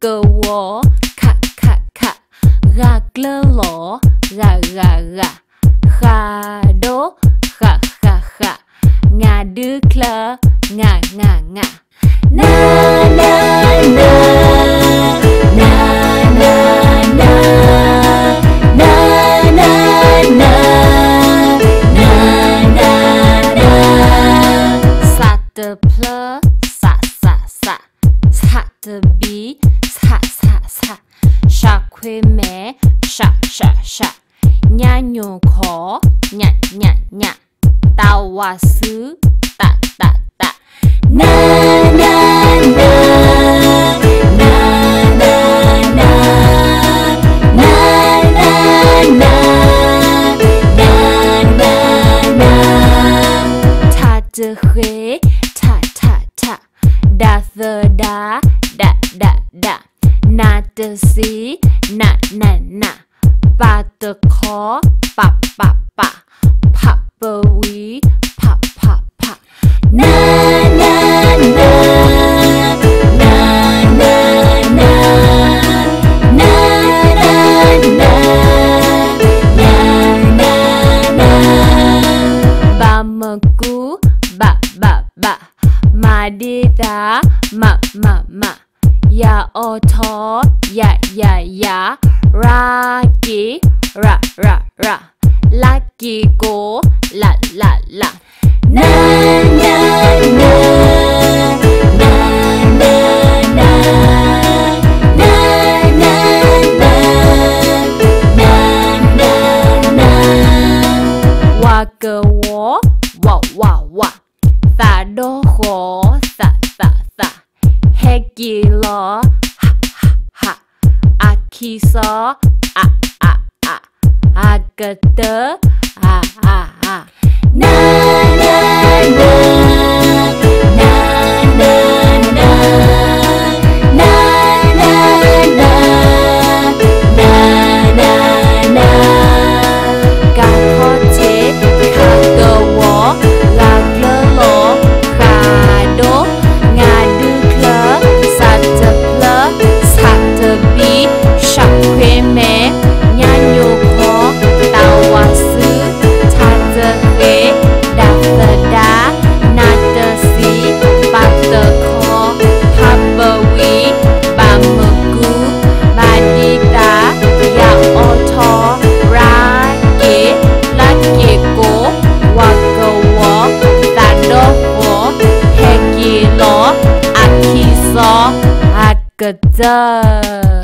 个我，咔咔咔，嘎了我，嘎嘎嘎，哈哆，哈哈哈，嘎嘟了，嘎嘎嘎，啦啦啦。The plus 습이 사사사 샤괴매 샤샤샤 냐뇨거 냐냐냐 따와스 따따따 나나나 Huế, ta ta ta, đa thơ đá. 的西，呐呐呐，把的壳，把把把，怕不为，怕怕怕，呐呐呐。Ba ba ba, ma di da, ma ma ma ya o ya ya ya ra ki ra ra ra. La ki go la la la. Na na na. Na na na. Na na na. Na na na. Wa wa wa wa ta đô tequila. Ha ha ha. Akiso, kiss her. Ah ah ah. I ah ah. good job.